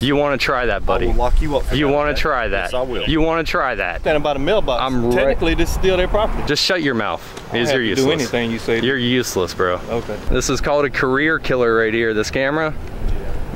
You want to try that, buddy? I will lock you up. you want to try that? Yes, I will. You want to try that? standing by the mailbox. I'm right- Technically, this is still their property. Just shut your mouth. I don't Because have you're useless. do anything you say. You're useless, bro. okay. This is called a career killer right here. This camera.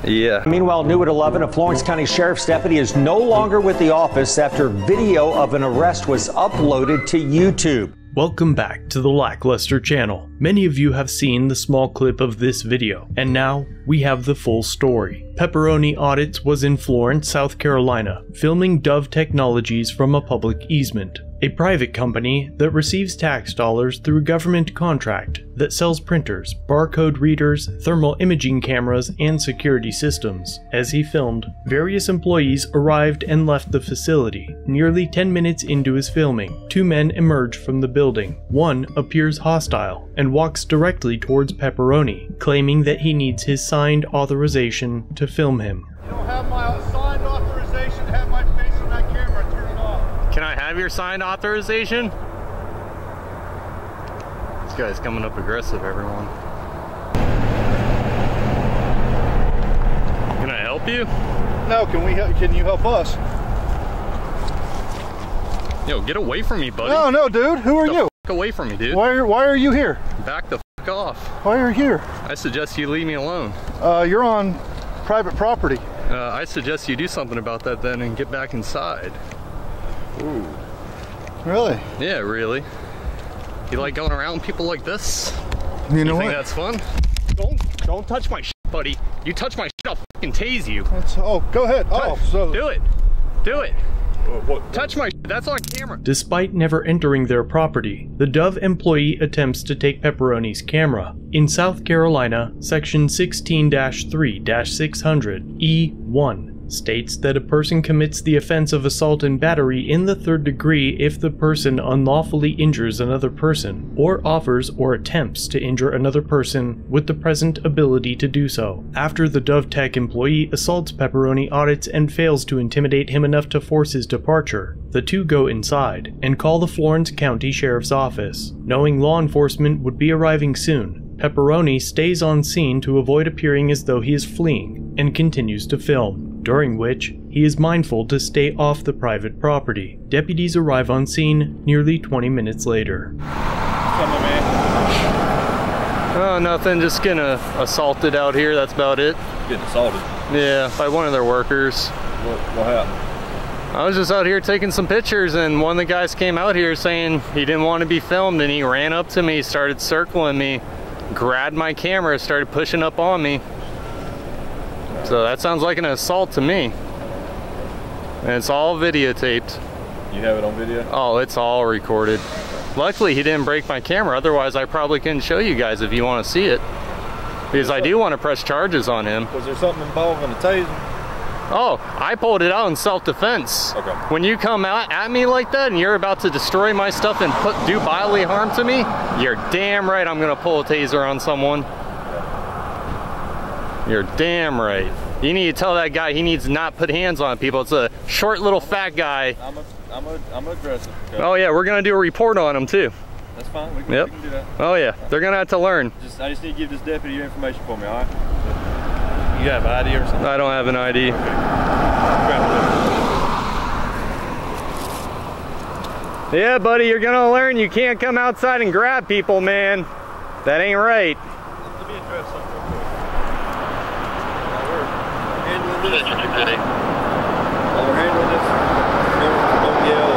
Yeah. Meanwhile, new at 11, a Florence County Sheriff's deputy is no longer with the office after video of an arrest was uploaded to YouTube. Welcome back to the Lackluster channel. Many of you have seen the small clip of this video, and now we have the full story. Pepperoni Audits was in Florence, South Carolina, filming Dove Technologies from a public easement, a private company that receives tax dollars through government contract that sells printers, barcode readers, thermal imaging cameras, and security systems. As he filmed, various employees arrived and left the facility. Nearly 10 minutes into his filming, two men emerge from the building. One appears hostile and walks directly towards Pepperoni, claiming that he needs his signed authorization to film him. You don't have my signed authorization to have my face on that camera. Turn it off. Can I have your signed authorization? This guy's coming up aggressive, everyone. Can I help you? No, can we? help- Can you help us? Yo, get away from me, buddy. No, no, dude. Who are the you? Away from me, dude. Why are Why are you here? Back the f off. Why are you here? I suggest you leave me alone. Uh, you're on private property. Uh, I suggest you do something about that then and get back inside. Really? Yeah, really. You like going around people like this? You know You think what? that's fun? Don't don't touch my shit, buddy. You touch my shit, I'll fucking tase you. That's, oh, go ahead. Oh, so Do it. Do it. Touch my shit. That's on camera. Despite never entering their property, the Dove employee attempts to take Pepperoni's camera. In South Carolina, Section 16-3-600 E1 states that a person commits the offense of assault and battery in the third degree if the person unlawfully injures another person, or offers or attempts to injure another person with the present ability to do so. After the Dove Tech employee assaults Pepperoni audits and fails to intimidate him enough to force his departure, the two go inside and call the Florence County Sheriff's Office. Knowing law enforcement would be arriving soon, Pepperoni stays on scene to avoid appearing as though he is fleeing and continues to film, during which he is mindful to stay off the private property. Deputies arrive on scene nearly 20 minutes later. Come man. Oh, nothing. Just getting uh, assaulted out here. That's about it. Getting assaulted. Yeah, by one of their workers. What, what happened? I was just out here taking some pictures, and one of the guys came out here saying he didn't want to be filmed, and he ran up to me, started circling me, grabbed my camera, started pushing up on me. So that sounds like an assault to me. And it's all videotaped. You have it on video? Oh, it's all recorded. Luckily, he didn't break my camera. Otherwise, I probably couldn't show you guys if you want to see it. Because I do want to press charges on him. Was there something involving a taser? Oh, I pulled it out in self-defense. Okay. When you come out at me like that and you're about to destroy my stuff and put do bodily harm to me, you're damn right I'm gonna pull a taser on someone. You're damn right. You need to tell that guy he needs to not put hands on people. It's a short little fat guy. I'm a, I'm a, I'm aggressive. Okay. Oh yeah, we're gonna do a report on him too. That's fine. We can, Yep. we can do that. Oh yeah, they're gonna have to learn. Just, I just need to give this deputy your information for me, all right? You got an ID or something? I don't have an ID. Yeah, buddy, you're gonna learn you can't come outside and grab people, man. That ain't right. Let me address something real quick. Now, we're handling this. While we're handling this, don't, don't yell.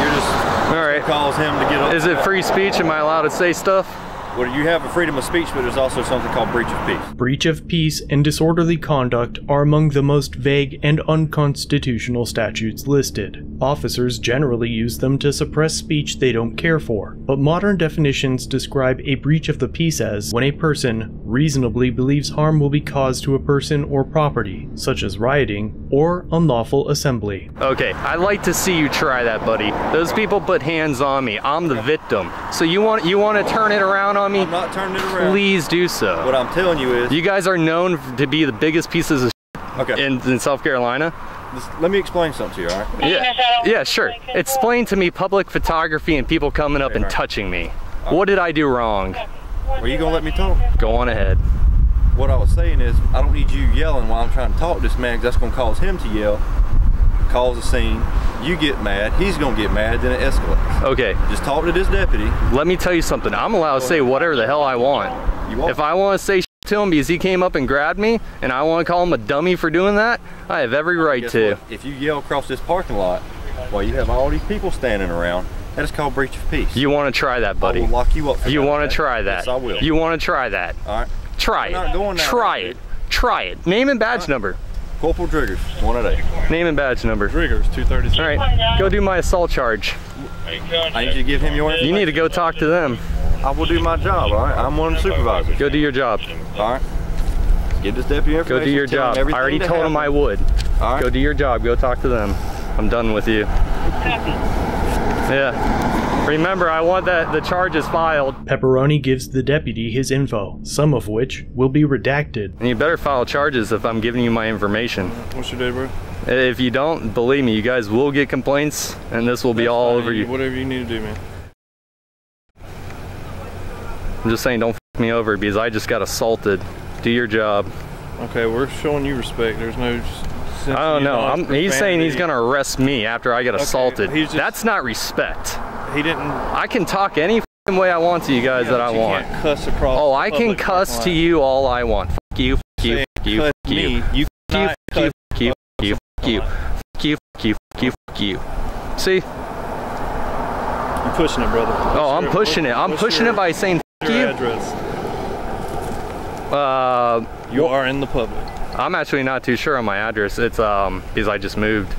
You're just All right. cause him to get up. Is it free speech? Am I allowed to say stuff? Well, you have a freedom of speech, but there's also something called breach of peace. Breach of peace and disorderly conduct are among the most vague and unconstitutional statutes listed. Officers generally use them to suppress speech they don't care for, but modern definitions describe a breach of the peace as when a person reasonably believes harm will be caused to a person or property, such as rioting or unlawful assembly. Okay, I'd like to see you try that, buddy. Those people put hands on me. I'm the victim. So you want you want to turn it around on me? I'm not turning it around. Please do so. What I'm telling you is, You guys are known to be the biggest pieces of okay. in, in South Carolina. This- let me explain something to you, all right? Yeah, yeah, sure. Explain to me public photography and people coming up and right. touching me. What did I do wrong? Are you gonna let me talk? Go on ahead. what I was saying is, I don't need you yelling while I'm trying to talk to this man, because that's gonna cause him to yell, cause a scene. You get mad, he's gonna get mad, then it escalates. Okay, Just talk to this deputy. let me tell you something. I'm allowed to say whatever the hell I want. If I want to say to him because he came up and grabbed me and I want to call him a dummy for doing that, I have every right to. what? If you yell across this parking lot, while you have all these people standing around, that is called breach of peace. You want to try that, buddy. I will lock you up. You want to try that? Yes, I will. You want to try that? all right. Try We're not going it. Try it. Try it. Name and badge number. Corporal Driggers, one at eight. Name and badge number. Driggers, 236. All right, go do my assault charge. I need you to give him your You need to go talk to them. I will do my job, all right? I'm one of the supervisors. Go do your job. All right. Give this deputy information. Go do your job. I already that told him I would. All right. Go do your job. Go talk to them. I'm done with you. Yeah. Remember, I want that the charges filed. Pepperoni gives the deputy his info, some of which will be redacted. And you better file charges if I'm giving you my information. What's your day, bro? If you don't, believe me, you guys will get complaints and this will be all over you. Whatever you need to do, man. I'm just saying, don't f me over because I just got assaulted. Do your job. Okay, we're showing you respect. There's no. sense I don't know. I'm, he's saying he's gonna arrest me after I get Okay, assaulted. he's just- That's not respect. He didn't. I can talk any way I want to you guys yeah, that I you want. Cuss across. Oh, I can cuss to you all I want. F you, f you, Saying f you, cuss f you, you f you, cannot f you, cuss f you, f you, f you, f you, f you, f you, f you. See? You're pushing it, brother. Oh, What's I'm your- pushing it. I'm pushing your- it by saying Your f you. address. Uh, You are in the public. I'm actually not too sure on my address. It's um because I just moved.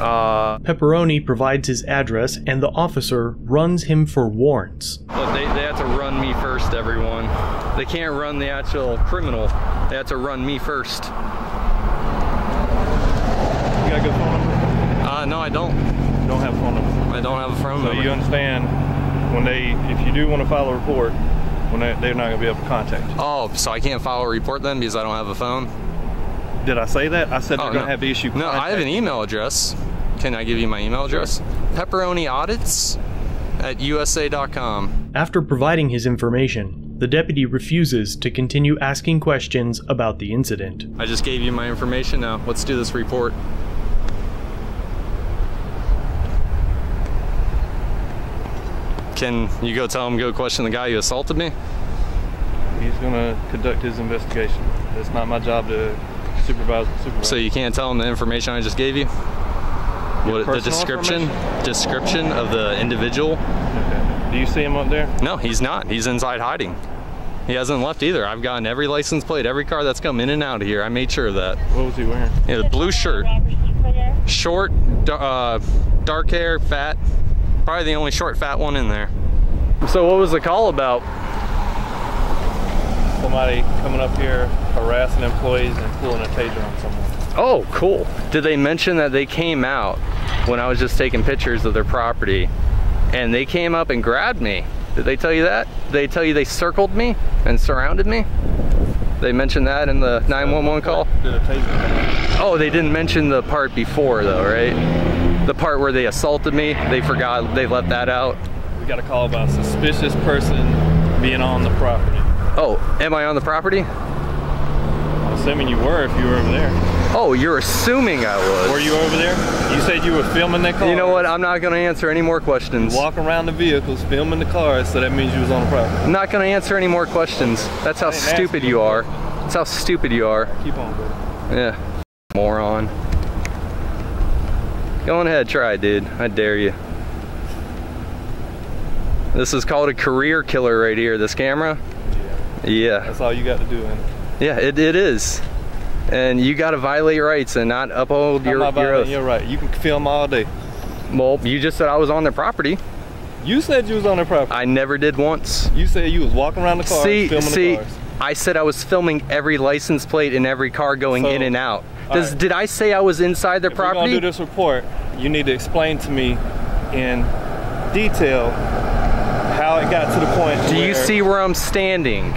Uh, Pepperoni provides his address and the officer runs him for warrants. Look, they, they have to run me first, everyone. They can't run the actual criminal. They have to run me first. You got a good phone number? Uh, no, I don't. You don't have a phone number. I don't have a phone So number. you understand when they, if you do want to file a report, when they, they're not going to be able to contact you. Oh, so I can't file a report then because I don't have a phone? Did I say that? I said they're Oh, going no. to have the issue. No, I have an email address. Can I give you my email address? Pepperoni audits at usa.com. After providing his information, the deputy refuses to continue asking questions about the incident. I just gave you my information now. Let's do this report. Can you go tell him go question the guy who assaulted me? He's going to conduct his investigation. It's not my job to supervise the supervisor. So you can't tell him the information I just gave you? What the description description of the individual? Okay. Do you see him up there? No, he's not. He's inside hiding. He hasn't left either. I've gotten every license plate, every car that's come in and out of here. I made sure of that. What was he wearing? Yeah, the blue shirt, short, uh, dark hair, fat. Probably the only short, fat one in there. So what was the call about? Somebody coming up here harassing employees and pulling a taser on someone. Oh, cool. Did they mention that they came out when I was just taking pictures of their property and they came up and grabbed me? Did they tell you that? Did they tell you they circled me and surrounded me? They mentioned that in the 911 call? Did a taser. Oh, they didn't mention the part before though, right? The part where they assaulted me, they forgot, they left that out. We got a call about a suspicious person being on the property. Oh, am I on the property? I'm assuming you were if you were over there. Oh, you're assuming I was. Were you over there? You said you were filming that car. You know what? I'm not going to answer any more questions. Walk around the vehicles, filming the cars, so that means you was on the property. I'm not going to answer any more questions. That's how I didn't ask stupid you. you are. That's how stupid you are. Keep on, brother. Yeah. Moron. Go on ahead, try it, dude. I dare you. This is called a career killer right here, this camera. Yeah. That's all you got to do. And Yeah, it, it is. And you got to violate your rights and not uphold your, not your oath. violating your right. You can film all day. Well, you just said I was on their property. You said you was on their property. I never did once. You said you was walking around the cars, see, filming see, the cars. I said I was filming every license plate in every car going So, in and out. Does, right. Did I say I was inside their If we're gonna property? do this report, you need to explain to me in detail how it got to the point. Do you see where I'm standing?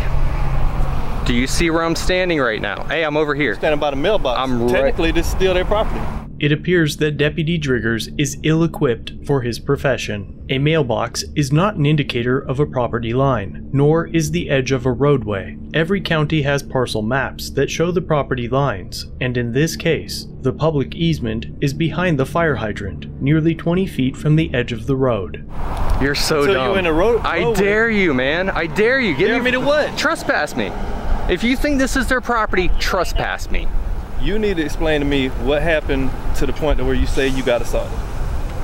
Do you see where I'm standing right now? Hey, I'm over here. standing by the mailbox? I'm right- Technically, this is still their property. it appears that Deputy Driggers is ill equipped for his profession. A mailbox is not an indicator of a property line, nor is the edge of a roadway. Every county has parcel maps that show the property lines, and in this case, the public easement is behind the fire hydrant, nearly 20 feet from the edge of the road. You're so, So dumb. you in a road- I dare you, man. I dare you. Get Dare me to what? Trespass me. If you think this is their property, trespass me. You need to explain to me what happened to the point to where you say you got assaulted.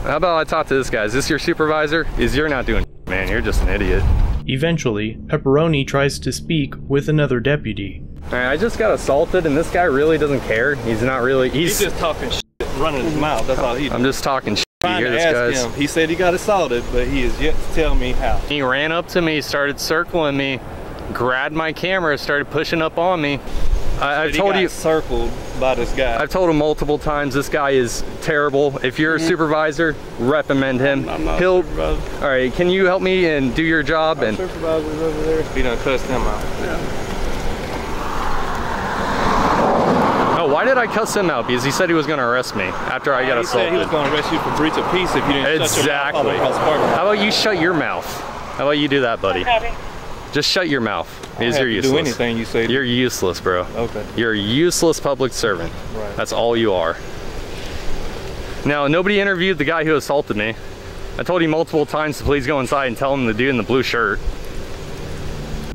How about I talk to this guy? Is this your supervisor? Is you're not doing man, you're just an idiot. Eventually, Pepperoni tries to speak with another deputy. Alright, I just got assaulted and this guy really doesn't care. He's not really he's, He's just talking shit, running his mouth. That's all he I'm just talking shit. Trying to ask guy's him. He said he got assaulted, but he is yet to tell me how. He ran up to me, started circling me, grabbed my camera, started pushing up on me. I, I've He told got you circled by this guy. I've told him multiple times this guy is terrible. If you're a supervisor, recommend him. I'm not He'll supervisor. All right, can you help me and do your job and supervisor's over there. He done cussed him out. Yeah. Oh, why did I cuss him out? Because he said he was going to arrest me after I got he assaulted. said he was going to arrest you for breach of peace if you didn't shut your mouth Exactly. across the parking lot. How about you shut your mouth? How about you do that, buddy? Just shut your mouth. I Because you're useless. do anything you say. You're useless, bro. Okay. You're a useless public servant. Right. That's all you are. Now, nobody interviewed the guy who assaulted me. I told you multiple times to please go inside and tell him the dude in the blue shirt.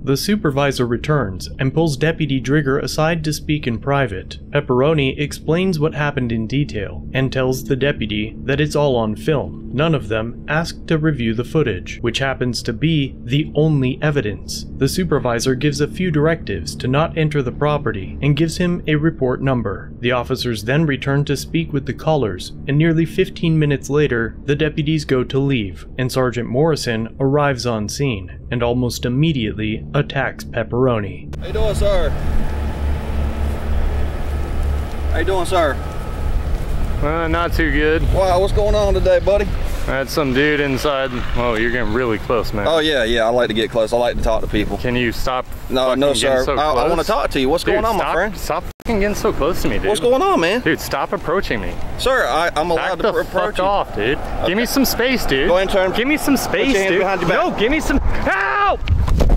The supervisor returns and pulls Deputy Drigger aside to speak in private. Pepperoni explains what happened in detail and tells the deputy that it's all on film. None of them ask to review the footage, which happens to be the only evidence. The supervisor gives a few directives to not enter the property and gives him a report number. The officers then return to speak with the callers, and nearly 15 minutes later, the deputies go to leave, and Sergeant Morrison arrives on scene and almost immediately attacks Pepperoni. How you doing, sir? How you doing, sir? Uh, not too good. Wow, what's going on today, buddy? I had some dude inside. Oh, you're getting really close, man. Oh yeah, yeah. I like to get close. I like to talk to people. Can you stop? No, no, sir. so I, I want to talk to you. What's Dude, going on, stop, my friend? Stop getting so close to me, dude. What's going on, man? Dude, stop approaching me. Sir, I, I'm allowed Back to the approach fuck you. off, dude. Give me some space, dude. Go ahead and turn- Give me some space, your hands dude. behind your back. No, give me some. Ow!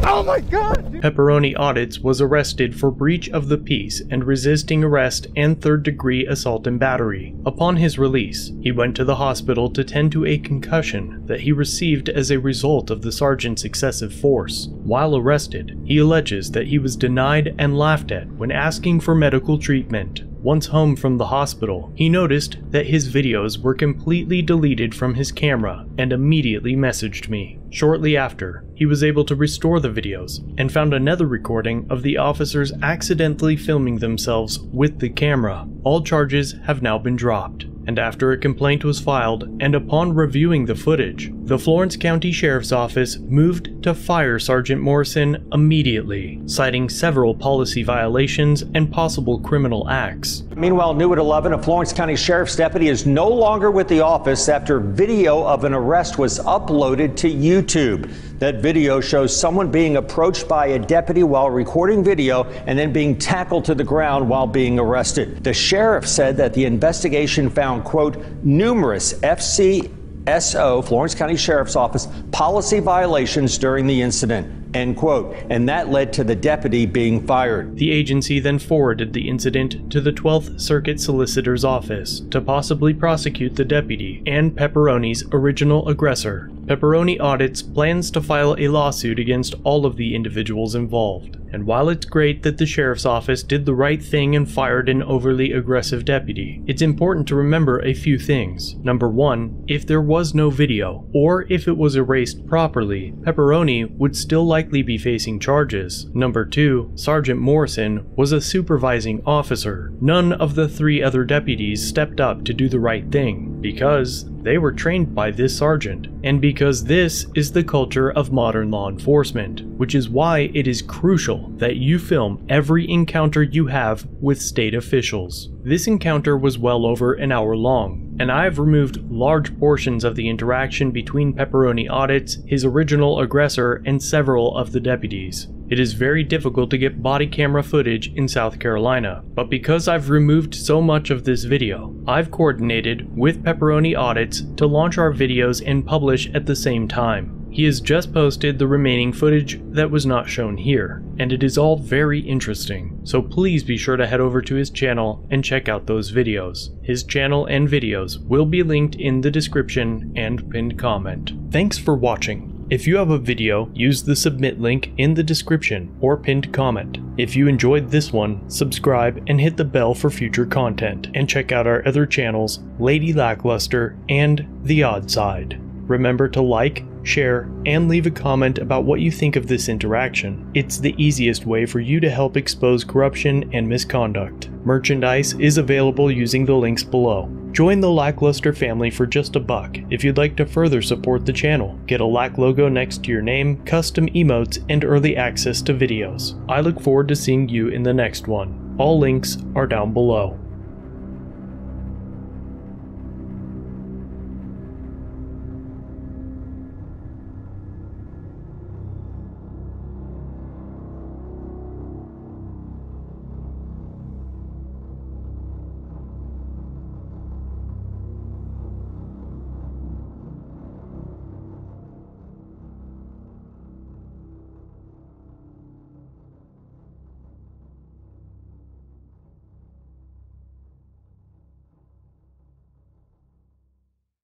Oh my god! Pepperoni Audits was arrested for breach of the peace and resisting arrest and third degree assault and battery. Upon his release, he went to the hospital to tend to a concussion that he received as a result of the sergeant's excessive force. While arrested, he alleges that he was denied and laughed at when asking for medical treatment. Once home from the hospital, he noticed that his videos were completely deleted from his camera and immediately messaged me. Shortly after, he was able to restore the videos and found another recording of the officers accidentally filming themselves with the camera. All charges have now been dropped. And after a complaint was filed, and upon reviewing the footage, the Florence County Sheriff's Office moved to fire Sergeant Morrison immediately, citing several policy violations and possible criminal acts. Meanwhile, new at 11, a Florence County Sheriff's deputy is no longer with the office after video of an arrest was uploaded to YouTube. That video shows someone being approached by a deputy while recording video and then being tackled to the ground while being arrested. The sheriff said that the investigation found, quote, numerous FCSO, Florence County Sheriff's Office, policy violations during the incident, end quote, and that led to the deputy being fired. The agency then forwarded the incident to the 12th Circuit Solicitor's Office to possibly prosecute the deputy and Pepperoni's original aggressor. Pepperoni Audits plans to file a lawsuit against all of the individuals involved. And while it's great that the sheriff's office did the right thing and fired an overly aggressive deputy, it's important to remember a few things. Number one, if there was no video, or if it was erased properly, Pepperoni would still likely be facing charges. Number two, Sergeant Morrison was a supervising officer. None of the three other deputies stepped up to do the right thing, because they were trained by this sergeant, and because this is the culture of modern law enforcement. which is why it is crucial that you film every encounter you have with state officials. This encounter was well over an hour long, and I have removed large portions of the interaction between Pepperoni Audits, his original aggressor, and several of the deputies. It is very difficult to get body camera footage in South Carolina, but because I've removed so much of this video, I've coordinated with Pepperoni Audits to launch our videos and publish at the same time. He has just posted the remaining footage that was not shown here, and it is all very interesting, so please be sure to head over to his channel and check out those videos. His channel and videos will be linked in the description and pinned comment. Thanks for watching. If you have a video, use the submit link in the description or pinned comment. If you enjoyed this one, subscribe and hit the bell for future content, and check out our other channels, Lady Lackluster and The Odd Side. Remember to like, share, and leave a comment about what you think of this interaction. It's the easiest way for you to help expose corruption and misconduct. Merchandise is available using the links below. Join the Lackluster family for just a buck if you'd like to further support the channel. Get a Lack logo next to your name, custom emotes, and early access to videos. I look forward to seeing you in the next one. All links are down below.